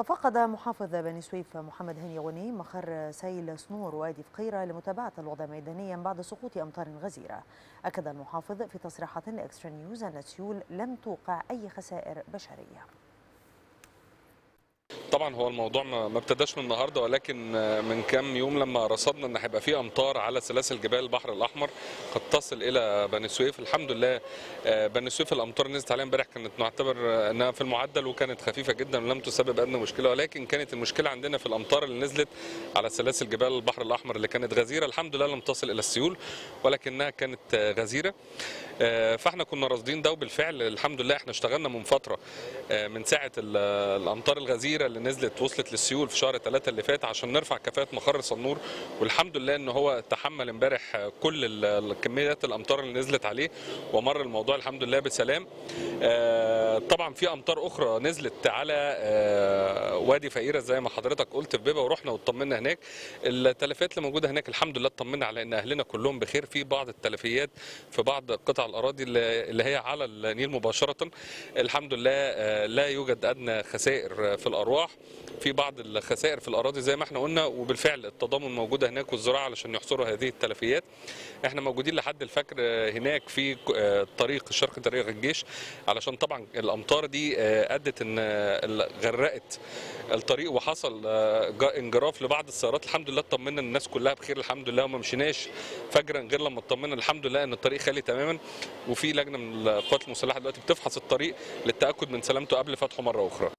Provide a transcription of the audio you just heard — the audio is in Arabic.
تفقد محافظ بني سويف محمد هاني غني مخر سيل سنور وادي فقيرة لمتابعة الوضع ميدانيا بعد سقوط أمطار غزيرة. أكد المحافظ في تصريحات لإكسترا نيوز أن سيول لم توقع أي خسائر بشرية. طبعا هو الموضوع ما ابتداش من النهارده ولكن من كام يوم لما رصدنا إن هيبقى في أمطار على سلاسل جبال البحر الأحمر قد تصل إلى بني سويف. الحمد لله بني سويف الأمطار نزلت عليها امبارح كانت نعتبر إنها في المعدل وكانت خفيفة جدا ولم تسبب أدنى مشكلة. ولكن كانت المشكلة عندنا في الأمطار اللي نزلت على سلاسل جبال البحر الأحمر اللي كانت غزيرة الحمد لله لم تصل إلى السيول ولكنها كانت غزيرة. فاحنا كنا راصدين ده وبالفعل الحمد لله إحنا اشتغلنا من فترة من ساعة الأمطار الغزيرة اللي نزلت وصلت للسيول في شهر ثلاثة اللي فات عشان نرفع كفاءة مخر صنور والحمد لله إن هو تحمل امبارح كل الكميات الأمطار اللي نزلت عليه ومر الموضوع الحمد لله بسلام. طبعا في أمطار أخرى نزلت على وادي فقيرة زي ما حضرتك قلت في بيبا ورحنا واطمنا هناك. التلفيات اللي موجودة هناك الحمد لله اطمنا على إن أهلنا كلهم بخير. في بعض التلفيات في بعض قطع الأراضي اللي هي على النيل مباشرة. الحمد لله لا يوجد أدنى خسائر في الأرواح. في بعض الخسائر في الأراضي زي ما إحنا قلنا وبالفعل التضامن موجودة هناك والزراعة علشان يحصروا هذه التلفيات. إحنا موجودين لحد الفجر هناك في طريق الشرق طريق الجيش. علشان طبعا الأمطار دي أدت إن غرقت الطريق وحصل انجراف لبعض السيارات. الحمد لله اطمنا الناس كلها بخير الحمد لله وما مشيناش فجرا غير لما اطمنا الحمد لله إن الطريق خالي تماما. وفي لجنة من القوات المسلحة دلوقتي بتفحص الطريق للتأكد من سلامته قبل فتحه مرة أخرى.